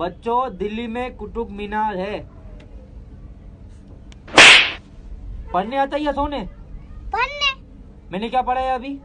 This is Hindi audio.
बच्चों दिल्ली में कुतुब मीनार है। पढ़ने आता है या सोने? पढ़ने। मैंने क्या पढ़ा है अभी?